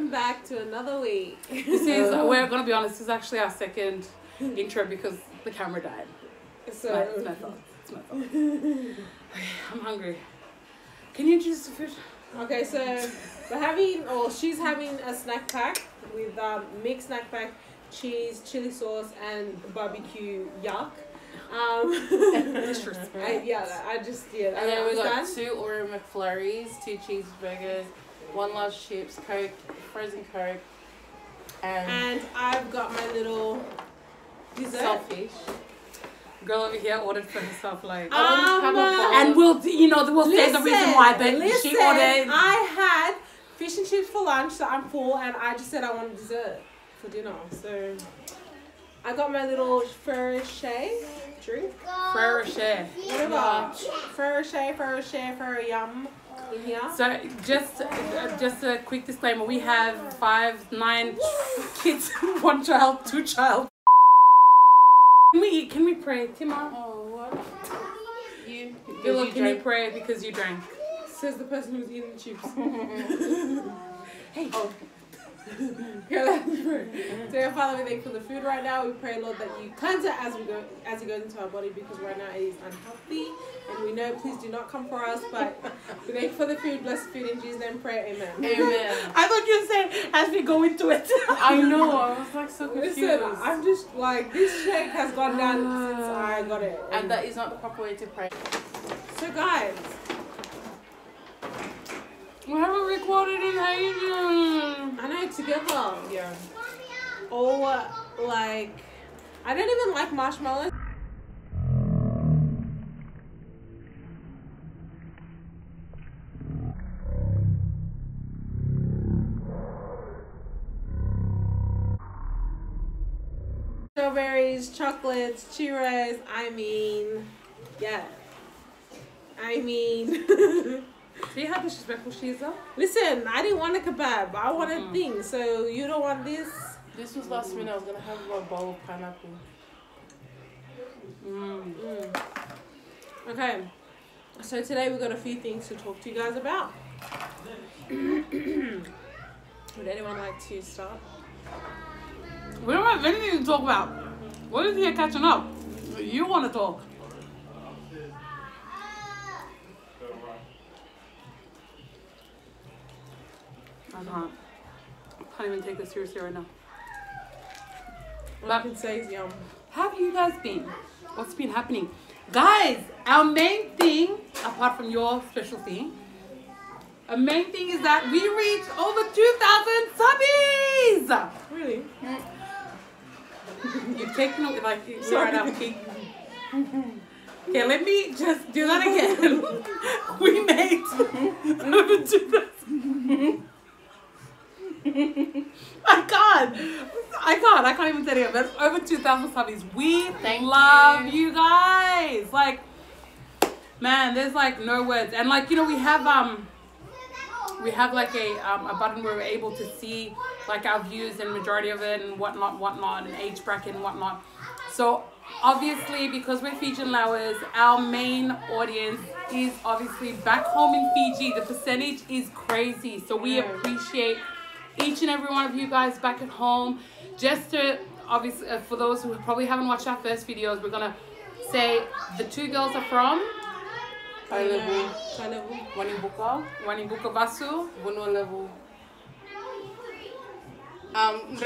back to another week. This is, we're gonna be honest, this is actually our second intro because the camera died. It's my, it's my fault. It's my fault. Okay, I'm hungry. Can you introduce the food? okay, so we're having, or she's having a snack pack with um, mixed snack pack, cheese, chili sauce, and barbecue yuck. Um, I, yeah, I just yeah. And then we got two Oreo McFlurries, two cheeseburgers, one large chips, Coke, frozen Coke, and, And I've got my little dessert. selfish. Girl over here ordered for herself like. I wouldn't have a Um, and we'll, you know, we'll say the reason why, but listen, she ordered. I had fish and chips for lunch, so I'm full, and I just said I want dessert for dinner. So I got my little Ferrochet drink, Ferrero Rocher. whatever. Ferrochet, Ferrochet, Ferro So just uh, just a quick disclaimer: we have five, nine kids, one child, two child. Can we eat? Can we pray, Tima? Oh, what? You. Philip, can you pray because you drank? Says the person who's eating the chips. Hey. Oh. Let's. Dear Father, we thank you for the food right now. We pray, Lord, that you cleanse it as we go as it goes into our body because right now it is unhealthy. And we know, please do not come for us, but we thank you for the food. Bless the food in Jesus' name. Pray, Amen. Amen. I thought you said as we go into it. I know. I was like so confused. Listen, I'm just like this shake has gone down since I got it. and that is not the proper way to pray. so, guys, we haven't recorded in Asian. I know it's a together. Yeah. Oh, like I don't even like marshmallows. Strawberries, chocolates, churros. I mean, yeah. I mean, See how disrespectful she is, though. listen. I didn't want a kebab. I wanted Mhm. things. So you don't want this. This was last minute. I was gonna have a bowl of pineapple. Mm. Mm. Okay, so today we've got a few things to talk to you guys about. Would anyone like to start? We don't have anything to talk about. What is here catching up? You want to talk? I can't. I can't even take this seriously right now. All I can say is yum. How have you guys been? What's been happening? Guys, our main thing, apart from your special thing, a main thing is that we reached over 2,000 subbies! Really? You've taken it like, sorry, now, keep. Okay, let me just do that again. we made over 2,000. I can't. I can't. I can't even tell you. That's over 2,000 subbies. We Thank love you. you. guys. Like, man, there's like no words. And like, you know, we have um, we have like a um, a button where we're able to see like our views and majority of it and whatnot, whatnot, and age bracket and whatnot. So obviously, because we're Fijian Lewas, our main audience is obviously back home in Fiji. The percentage is crazy. So we appreciate each and every one of you guys back at home. Just to obviously, uh, for those who probably haven't watched our first videos, we're gonna say the two girls are from High level, High level. Wainibuka, Wainibuka Vasu. Vanua Levu. Um,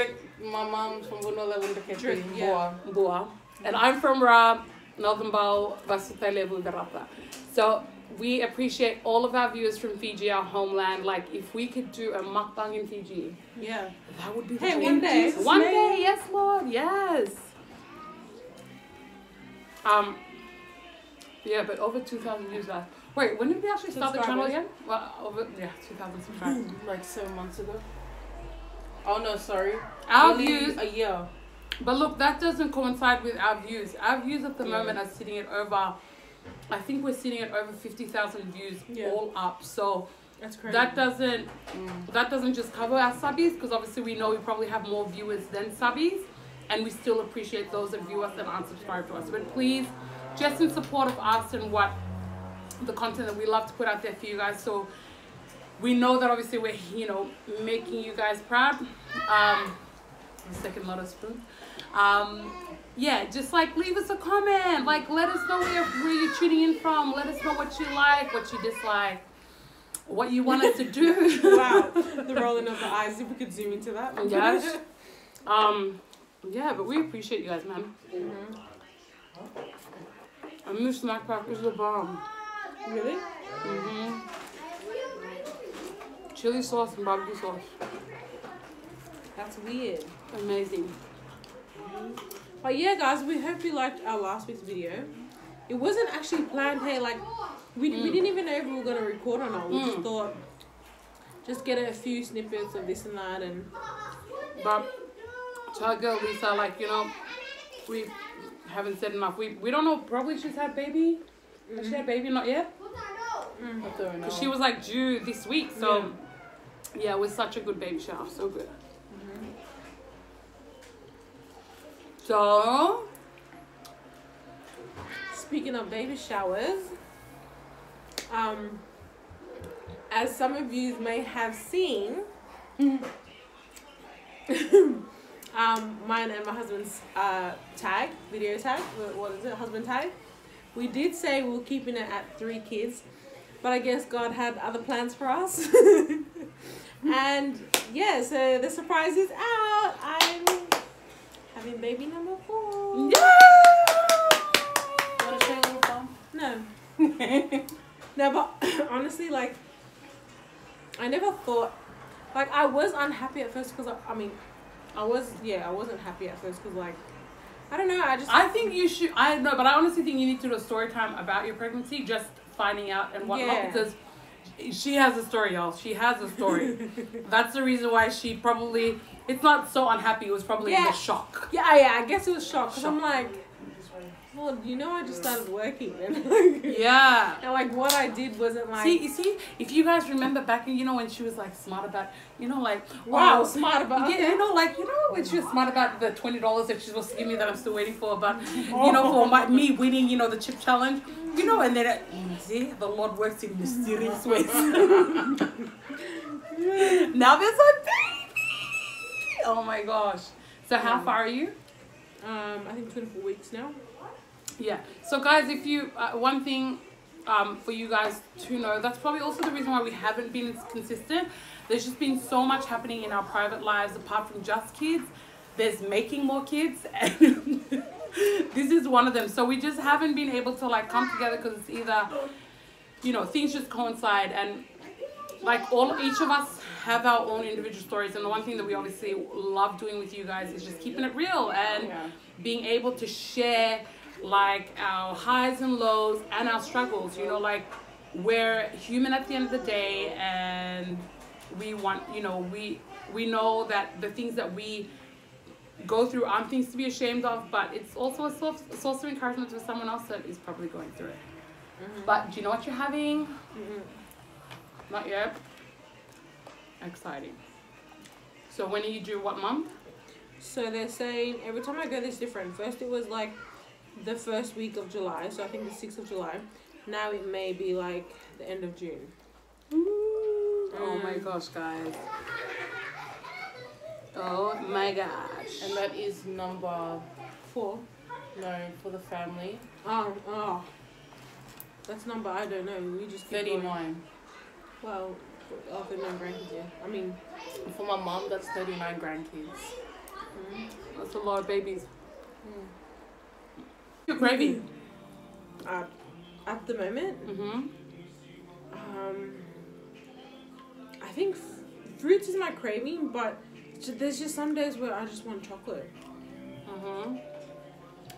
my mom's from Vanua Levu Dreketi, Drake, yeah. Boa. Boa. And I'm from Ra, Northern Bao, Vasutele Vugarapa. So we appreciate all of our viewers from Fiji, our homeland. Like, if we could do a mukbang in Fiji, Yeah. that would be the Hey, dream. one day. One day, yes, Lord, yes. Um, yeah, but over 2,000 views last. Wait, when did we actually start the channel again? Well, over, yeah, 2,000 subscribers. Like seven months ago. Oh no, sorry. Our Only views, A year. but look, that doesn't coincide with our views. Our views at the Yeah. moment are sitting at over, I think we're sitting at over 50,000 views Yeah. all up. So That's crazy. that doesn't Mm. that doesn't just cover our subbies because obviously we know we probably have more viewers than subbies and we still appreciate those that view us and aren't subscribed to us but please just in support of us and what the content that we love to put out there for you guys so we know that obviously we're you know making you guys proud. Um, second lot of spoon. Um, yeah, just like leave us a comment. Like let us know where, where you're tuning in from. Let us know what you like, what you dislike, what you want us to do. wow, the rolling of the eyes. If we could zoom into that. Yes. Um, yeah, but we appreciate you guys, man. Mhm. And this snack pack is the bomb. Really? hmm Chili sauce and barbecue sauce. That's weird. Amazing. But yeah, guys, we hope you liked our last week's video. It wasn't actually planned. Hey, like we, we Mm. didn't even know if we were gonna record or not. We just Mm. thought just get a few snippets of this and that, and But to our girl Lisa, like, you know, we haven't said enough. We we don't know, probably she's had baby. Has she had baby? Not yet? Mm. I don't know. Because she was like due this week. So, yeah, it was such a good baby shower. So good. So, Speaking of baby showers, um, as some of you may have seen, um, mine and my husband's uh, tag, video tag, what- is it, husband tag? We did say we were keeping it at three kids, but I guess God had other plans for us. and yeah, so the surprise is out. I'm having baby number four. yeah! Want to show your little thumb? No. No, but honestly, like, I never thought, like, I was unhappy at first because, I, I mean, I was, yeah, I wasn't happy at first because, like, I don't know, I just, I think you should. I know, but I honestly think you need to do a story time about your pregnancy, just finding out and whatnot, Yeah. because she has a story, y'all. She has a story. That's the reason why she probably. It's not so unhappy. It was probably in Yeah. the shock. yeah, yeah, I guess it was shock because I'm like, well, you know, I just started working and, like, Yeah. and, like, what I did wasn't like, See, you see, if you guys remember back in, you know, when she was like smart about, you know, like wow, oh, smart about Yeah, you know, like you know when she was smart about the twenty dollars that she's supposed to give me that I'm still waiting for, but you know, for my, me winning, you know, the chip challenge, you know, and then uh, see, the Lord works in mysterious ways. now there's a baby. Oh my gosh! So how far are you? Um, I think 24 weeks now. Yeah. So guys, if you uh, one thing um, for you guys to know, that's probably also the reason why we haven't been as consistent. There's just been so much happening in our private lives apart from just kids. There's making more kids, and this is one of them. So we just haven't been able to like come together because it's either, you know, things just coincide and like all each of us have our own individual stories and the one thing that we obviously love doing with you guys is just keeping it real and Yeah. being able to share like our highs and lows and our struggles you know like we're human at the end of the day and we want you know we we know that the things that we go through aren't things to be ashamed of but it's also a source, a source of encouragement for someone else that is probably going through it but do you know what you're having Mhm. not yet. Exciting. So when do you do what month? So they're saying every time I go, this different. First, it was like the first week of July, so I think the 6th of July. Now it may be like the end of June. Oh my Mm. gosh, guys. Oh my gosh. And that is number, Four. no, for the family, Oh, oh. That's number I don't know. We just keep going. 39. Well, oh, 39 grandkids, yeah. I mean, for my mom, that's 39 grandkids. mm, That's a lot of babies. mm. You're craving. Uh, at the moment, Mm-hmm. um, I think f- fruits is my craving, but there's just some days where I just want chocolate. Mm-hmm.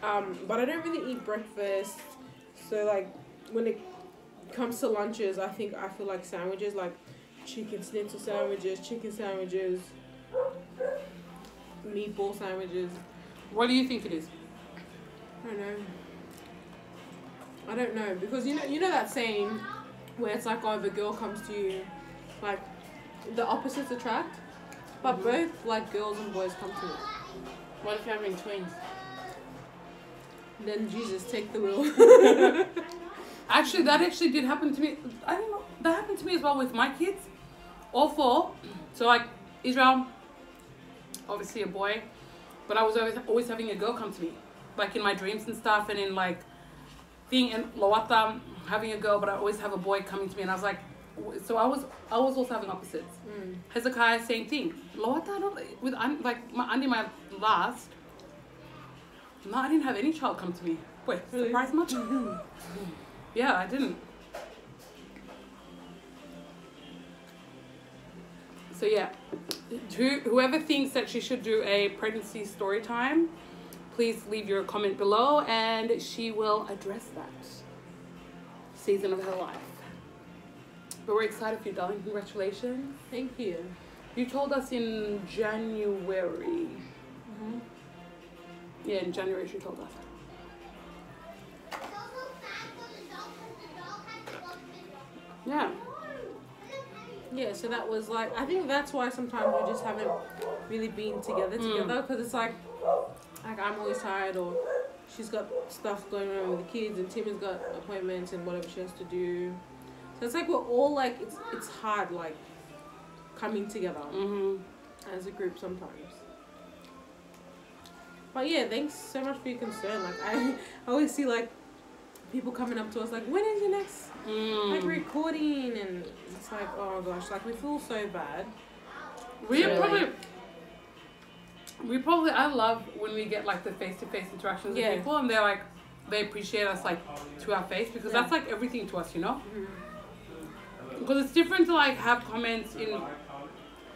Um, but I don't really eat breakfast, so like when it comes to lunches, I think I feel like sandwiches, like chicken schnitzel sandwiches, chicken sandwiches, meatball sandwiches. What do you think it is? I don't know. I don't know because you know you know that saying where it's like oh if a girl comes to you, like the opposites attract, but mm-hmm. both like girls and boys come to me. What if you're having twins? Then Jesus take the wheel. Actually, that actually did happen to me. I don't know. That happened to me as well with my kids. all four. So like Israel, obviously a boy, but I was always always having a girl come to me, like in my dreams and stuff, and in like being in Lawata, having a girl, but I always have a boy coming to me, and I was like, so I was I was also having opposites. Mm. Hezekiah, same thing. Lawata, I don't with like my under my last. No, I didn't have any child come to me. Wait, Really? surprise much? yeah, I didn't. So yeah, who, whoever thinks that she should do a pregnancy story time, please leave your comment below, and she will address that season of her life. But we're excited for you, darling. Congratulations. Thank you. You told us in January. Yeah, in January she told us. Yeah. Yeah, so that was like I think that's why sometimes we just haven't really been together Mm. together because it's like like I'm always tired or she's got stuff going on with the kids and Tim has got appointments and whatever she has to do. So it's like we're all like it's it's hard like coming together Mm-hmm. as a group sometimes. But yeah, thanks so much for your concern. Like I, I always see like people coming up to us like, when is your next like Mm. recording? And it's like, oh gosh, like we feel so bad. We Really? probably. We probably. I love when we get like the face to face interactions Yeah. with people, and they're like, they appreciate us like to our face because Yeah. that's like everything to us, you know. Mhm. Because it's different to like have comments in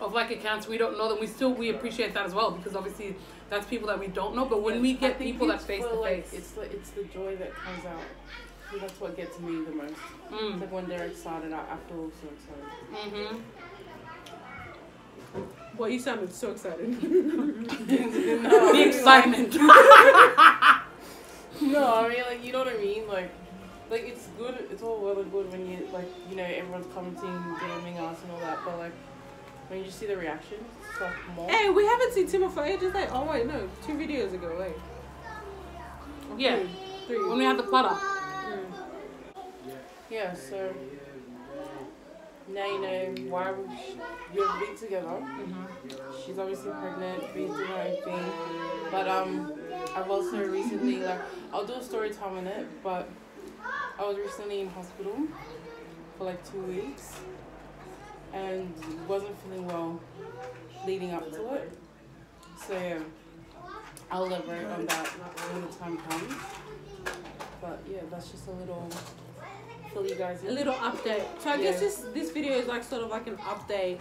of like accounts we don't know that we still we appreciate that as well because obviously that's people that we don't know. But when we get people that face to face, It's the it's the joy that comes out. That's what gets me the most. It's mm, like when they're excited, I, I feel so excited. mm-hmm. Well, you sounded so excited. the excitement. No, I mean like you know what I mean. Like, like it's good. It's all well and good when you like you know everyone's commenting, DMing us and all that. But like when you just see the reaction, it's like more. hey, we haven't seen Tim for ages. Like, oh wait, no, two videos ago. Wait. Or Yeah. three. Three. when we had the platter. Mm. Yeah. So now you know why we we've been together. Mm-hmm. She's obviously pregnant, being doing her own thing. But um, I've also recently like I'll do a story time on it. But I was recently in hospital for like two weeks and wasn't feeling well leading up to it. So yeah, I'll elaborate on that when the time comes. But yeah, that's just a little fill you guys in. A little update. So I guess Yeah. this this video is like sort of like an update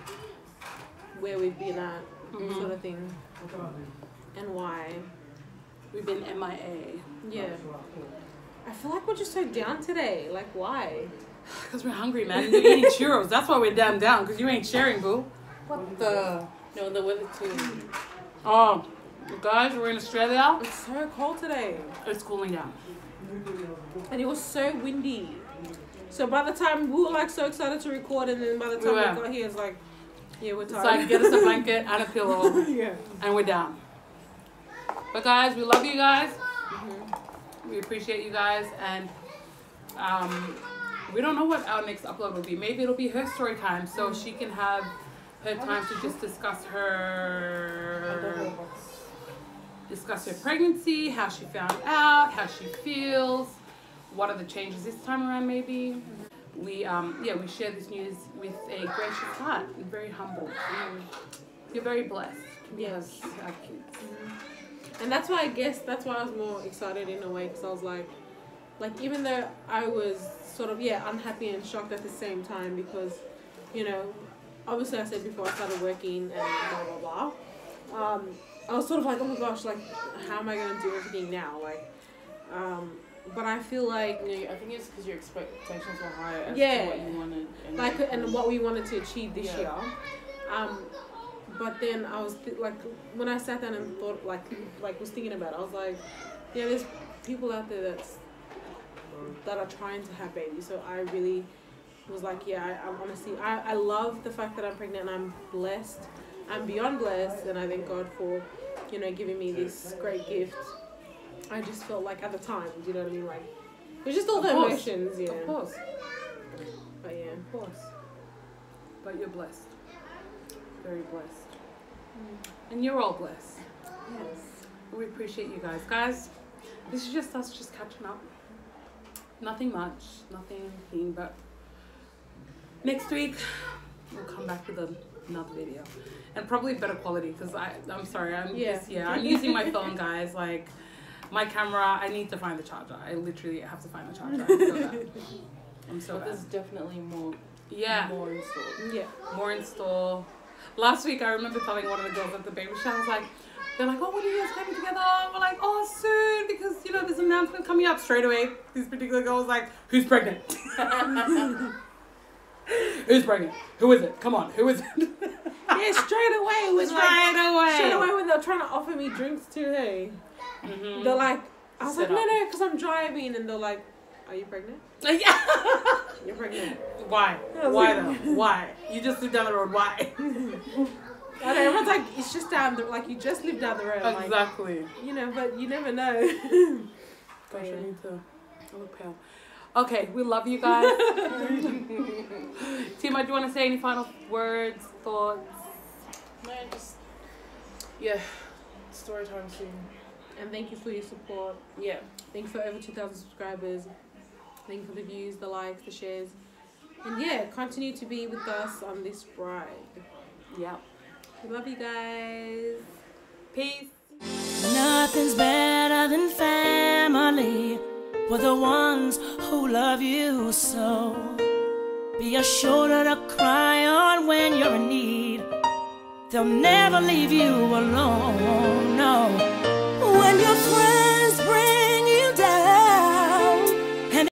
where we've been at, Mhm. sort of thing, and why. We've been MIA Yeah. I feel like we're just so down today. Like, why? because we're hungry, man. We're eating churros. That's why we're damn down because you ain't sharing, boo. What the? No, the weather too. Oh, guys, we're in Australia. It's so cold today. It's cooling down. And it was so windy. So by the time we were like so excited to record, and then by the time we, got here, it's like, yeah, we're It's tired. like get us a blanket and a pillow, yeah. and we're down. But guys, we love you guys. Mhm. We appreciate you guys, and um, we don't know what our next upload will be. Maybe it'll be her story time, so she can have her time to just discuss her discuss her pregnancy, how she found out, how she feels, what are the changes this time around maybe. We um yeah, we share this news with a gracious heart and very humble. You're very blessed. Yes. kids. And that's why I guess that's why I was more excited in a way because I was like, like even though I was sort of yeah unhappy and shocked at the same time because, you know, obviously I said before I started working and blah blah blah. Um, I was sort of like oh my gosh like how am I gonna do everything now like, um, but I feel like Yeah, I think it's because your expectations were higher as Yeah. to what you wanted. And like and what we wanted to achieve this Yeah. year. Um, but then I was th- like, when I sat down and thought, like, like was thinking about it, I was like, yeah, there's people out there that's that are trying to have babies. So I really was like, yeah, I, I want to. I, I love the fact that I'm pregnant. and I'm blessed. I'm beyond blessed, and I thank God for, you know, giving me this great gift. I just felt like at the time, do you know what I mean? Like, it was just all the course. emotions, yeah. Of course, But yeah. of course. But you're blessed. very blessed. Mm. And you're all blessed. Yes. We appreciate you guys. Guys, this is just us just catching up. Nothing much, nothing thing, but next week we'll come back with a, another video. And probably better quality because I I'm sorry, I'm Yeah. just yeah, I'm using my phone guys, like my camera, I need to find the charger. I literally have to find the charger. I'm so bad. I'm so But bad. there's definitely more Yeah. more installed. Yeah. more in store. Last week, I remember telling one of the girls at the baby shower, I was like, they're like, oh, when are you guys coming together? We're like, oh, soon, because, you know, there's an announcement coming up straight away. This particular girl was like, who's pregnant? who's pregnant? Who is it? Come on, who is it? Yeah, straight away. It was like, straight away. straight away when they were trying to offer me drinks too, hey. Mhm. They're like, I was Set like, no, up. no, because I'm driving. And they're like, are you pregnant? Like, yeah. You're pregnant. Why? Why like- though? Why? You just live down the road. Why? And everyone's like, it's just down the, like, you just live down the road. I'm Like, exactly. you know, but you never know. Gosh, Yeah. I need to. I look pale. Okay, we love you guys. Tima, do you want to say any final words, thoughts? No, just yeah. Story time soon. And thank you for your support. Yeah. Thank you for over 2,000 subscribers. Thank you for the views, the likes, the shares. And yeah, continue to be with us on this ride. Yeah. We love you guys. Peace. Nothing's better than family for the ones who love you so. Be a shoulder to cry on when you're in need. They'll never leave you alone, no. When your friends